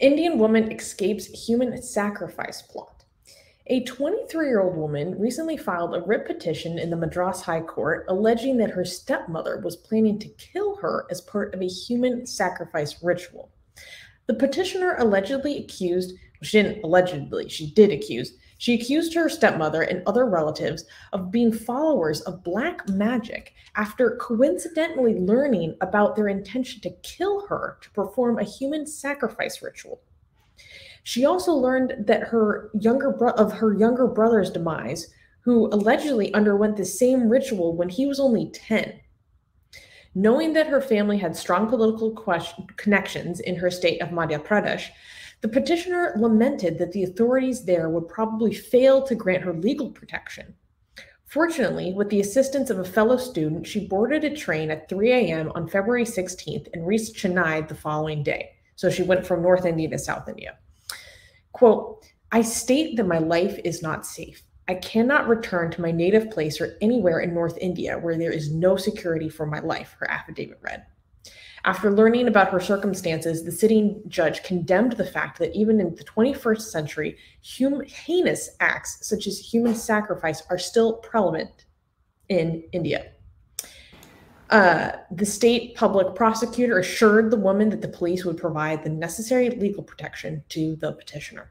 Indian woman escapes human sacrifice plot. A 23 year old woman recently filed a writ petition in the Madras High Court alleging that her stepmother was planning to kill her as part of a human sacrifice ritual. The petitioner allegedly accused, she didn't allegedly, she did accuse, she accused her stepmother and other relatives of being followers of black magic after coincidentally learning about their intention to kill her to perform a human sacrifice ritual. She also learned that her younger bro- of her younger brother's demise, who allegedly underwent the same ritual when he was only 10. Knowing that her family had strong political question- connections in her state of Madhya Pradesh, the petitioner lamented that the authorities there would probably fail to grant her legal protection. Fortunately, with the assistance of a fellow student, she boarded a train at 3 a.m. on February 16th and reached Chennai the following day. So she went from North India to South India. Quote, I state that my life is not safe. I cannot return to my native place or anywhere in North India where there is no security for my life, her affidavit read. After learning about her circumstances, the sitting judge condemned the fact that even in the 21st century, hum- heinous acts such as human sacrifice are still prevalent in India. Uh, the state public prosecutor assured the woman that the police would provide the necessary legal protection to the petitioner.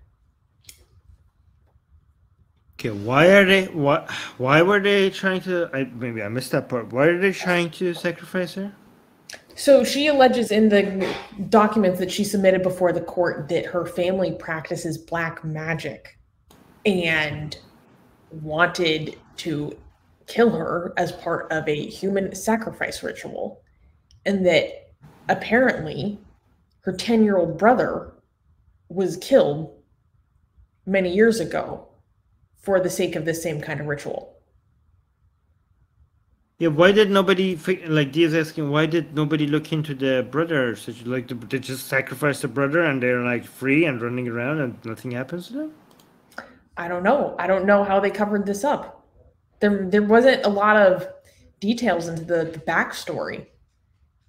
Okay, why are they what why were they trying to I maybe I missed that part. Why are they trying to sacrifice her? So she alleges in the documents that she submitted before the court that her family practices black magic and wanted to kill her as part of a human sacrifice ritual. And that apparently her 10 year old brother was killed many years ago for the sake of this same kind of ritual. Yeah, why did nobody like Dia's asking? Why did nobody look into the brother? Such like they just sacrifice the brother and they're like free and running around and nothing happens to them. I don't know. I don't know how they covered this up. There, there wasn't a lot of details into the, the backstory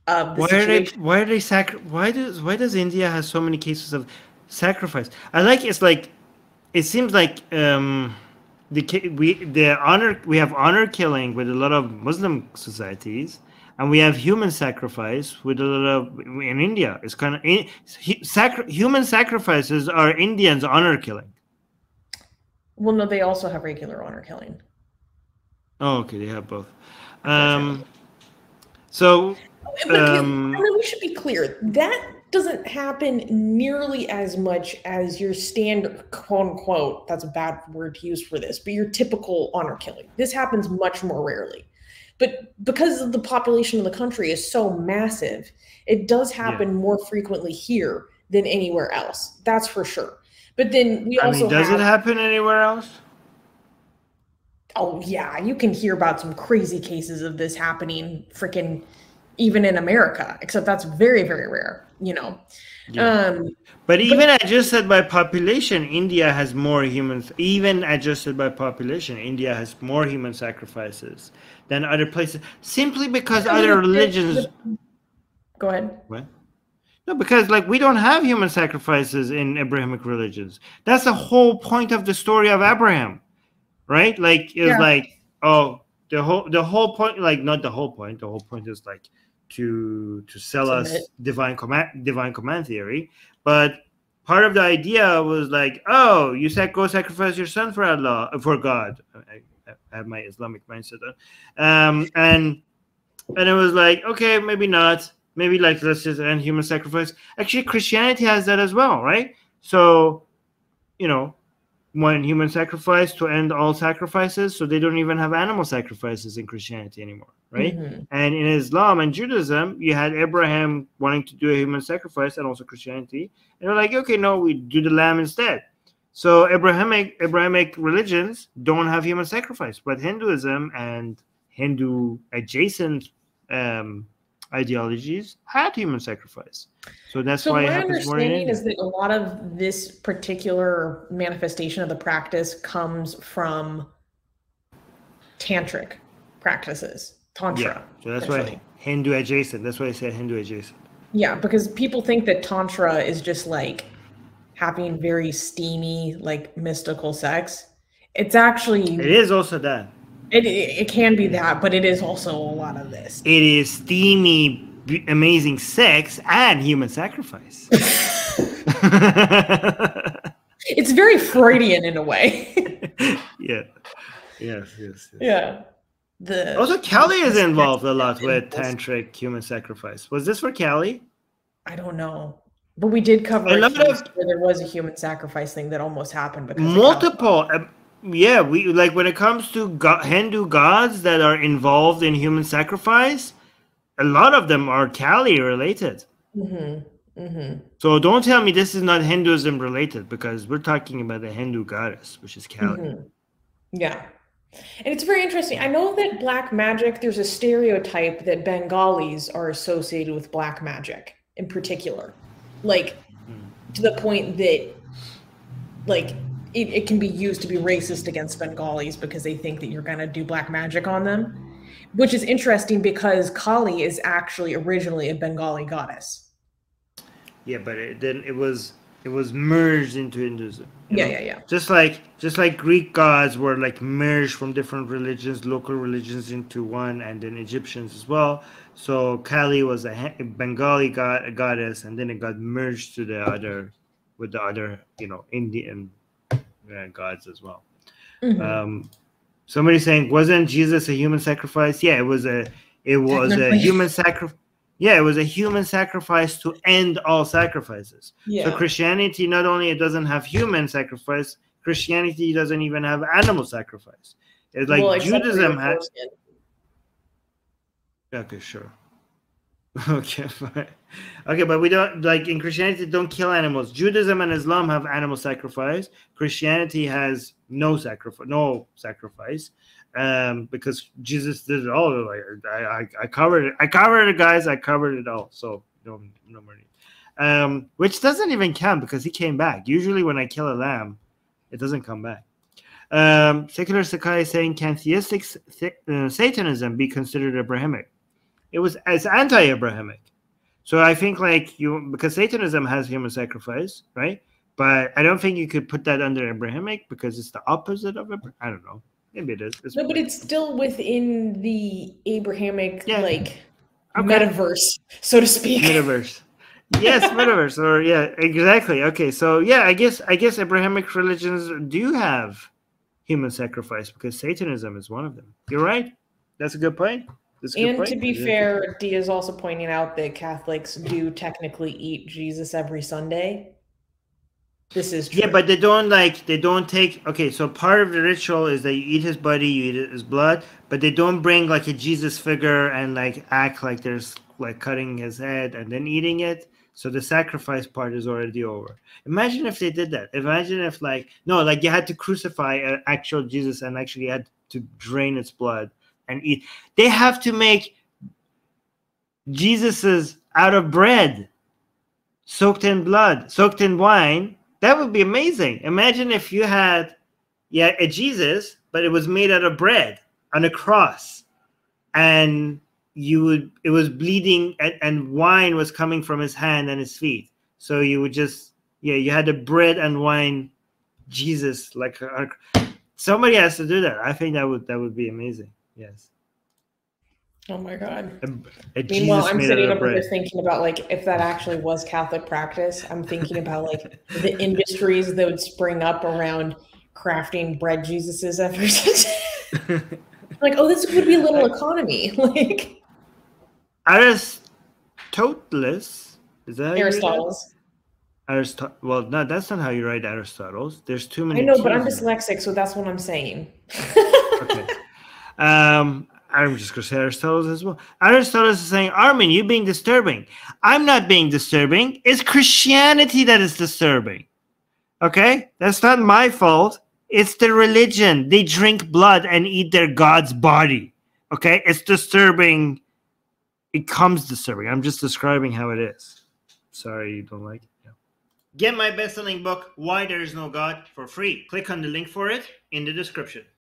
of the Why are they? situation. Why are they sacri- Why does Why does India has so many cases of sacrifice? I like it's like, it seems like um, the we the honor we have honor killing with a lot of Muslim societies, and we have human sacrifice with a lot of in India. It's kind of in, sacri- human sacrifices are Indians honor killing. Well, no, they also have regular honor killing. Oh, okay, they have both. Um, so But Um, we should be clear that doesn't happen nearly as much as your standard quote unquote. That's a bad word to use for this, but your typical honor killing. This happens much more rarely. But because of the population of the country is so massive, it does happen more frequently here than anywhere else. That's for sure. But then we I also mean, does have, it happen anywhere else? Oh yeah, you can hear about some crazy cases of this happening freaking even in America, except that's very very rare, you know. Um But even adjusted by population, India has more humans. Even adjusted by population, India has more human sacrifices than other places, simply because other religions. Go ahead. What? No, because like we don't have human sacrifices in Abrahamic religions. That's the whole point of the story of Abraham, right? Like it's Yeah. like oh the whole the whole point like not the whole point. The whole point is like to to sell us divine command divine command theory, but part of the idea was like oh you said go sacrifice your son for Allah for God. I, I have my Islamic mindset, on. um, and and it was like okay maybe not maybe like let's just end human sacrifice actually christianity has that as well right so you know one human sacrifice to end all sacrifices so they don't even have animal sacrifices in christianity anymore right Mhm. and in islam and judaism you had abraham wanting to do a human sacrifice and also christianity and they're like okay no we do the lamb instead so abrahamic abrahamic religions don't have human sacrifice but hinduism and hindu adjacent um, ideologies had human sacrifice. So that's So why my happens more in understanding is that a lot of this particular manifestation of the practice comes from tantric practices, tantra. yeah, so that's why. Hindu adjacent. That's why I said Hindu adjacent. Yeah, because people think that tantra is just like having very steamy, like mystical sex. It's actually It is also that. It, it, can be that, but it is also a lot of this. It is steamy, b- amazing sex and human sacrifice. It's very Freudian in a way. yeah. Yes, yes, yes. yeah. The Also, Kali is involved a lot with tantric human sacrifice. Was this for Kali? I don't know. But we did cover A lot of- there was a human sacrifice thing that almost happened because Multiple. Um, yeah, we like when it comes to go- Hindu gods that are involved in human sacrifice. A lot of them are Kali related. hmm hmm So don't tell me this is not Hinduism related because we're talking about the Hindu goddess, which is Kali. Mhm. Yeah. And it's very interesting. I know that black magic, there's a stereotype that Bengalis are associated with black magic in particular. Like, to the point that, like, it, it can be used to be racist against Bengalis because they think that you're going to do black magic on them, which is interesting because Kali is actually originally a Bengali goddess. Yeah, but it then it was it was merged into Hinduism. Yeah, know? yeah, yeah. Just like just like Greek gods were like merged from different religions, local religions into one, and then Egyptians as well. So Kali was a Bengali god, a goddess, and then it got merged to the other with the other, you know, Indian gods as well. Mhm. Um, somebody saying, wasn't Jesus a human sacrifice? Yeah, it was a it was a human sacrifice. Yeah, it was a human sacrifice to end all sacrifices. yeah. So Christianity not only it doesn't have human sacrifice, Christianity doesn't even have animal sacrifice. It's like Well, Judaism has. Okay, sure. Okay, fine. Okay, but we don't like in Christianity don't kill animals. Judaism and Islam have animal sacrifice. Christianity has no sacrifice, no sacrifice, um, because Jesus did it all. Like I, I, I covered it. I covered it, guys. I covered it all. So no, no more. Um, which doesn't even count because he came back. Usually, when I kill a lamb, it doesn't come back. Um, secular Sakai saying, can theistic th- uh, Satanism be considered Abrahamic? It was as anti-Abrahamic. So I think like you because Satanism has human sacrifice, right? But I don't think you could put that under Abrahamic because it's the opposite of it. I don't know. Maybe it is. It's No, but it's still within the Abrahamic Yeah. like Okay. metaverse, so to speak. metaverse. Yes, metaverse. Or yeah, exactly. Okay, so yeah, I guess I guess Abrahamic religions do have human sacrifice because Satanism is one of them. You're right. That's a good point. That's And point. to be Yeah. fair, Dia is also pointing out that Catholics do technically eat Jesus every Sunday. This is true. Yeah, but they don't like they don't take okay, so part of the ritual is that you eat his body, you eat his blood, but they don't bring like a Jesus figure and like act like there's like cutting his head and then eating it. So the sacrifice part is already over. Imagine if they did that. Imagine if like no, like you had to crucify an actual Jesus and actually had to drain its blood and eat. They have to make Jesus's out of bread, soaked in blood, soaked in wine. That would be amazing. Imagine if you had, yeah, a Jesus, but it was made out of bread on a cross, and you would it was bleeding and, and wine was coming from his hand and his feet. So you would just yeah, you had a bread and wine Jesus like a, somebody has to do that. I think that would that would be amazing. Yes, oh my god. a, a Meanwhile, Jesus I'm made sitting over here thinking about like if that actually was Catholic practice. I'm thinking about like the industries that would spring up around crafting bread Jesuses ever since. like, oh, this would be a little economy. like Aristoteles is that? Aristotle's. Aristotle. Well, no, that's not how you write Aristotle's. There's too many. I know, but I'm T's in it. dyslexic, so that's what I'm saying. Okay. Um, I'm just gonna say Aristotle as well. Aristotle is saying, Armin, you're being disturbing. I'm not being disturbing. It's Christianity that is disturbing. Okay, that's not my fault. It's the religion. They drink blood and eat their god's body. Okay, it's disturbing. It comes disturbing. I'm just describing how it is. Sorry, you don't like it. Yeah. Get my best-selling book, Why There Is No God, for free. Click on the link for it in the description.